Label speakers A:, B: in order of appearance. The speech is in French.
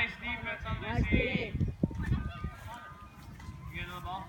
A: Nice defense on
B: Nice
A: Missy. You get another ball?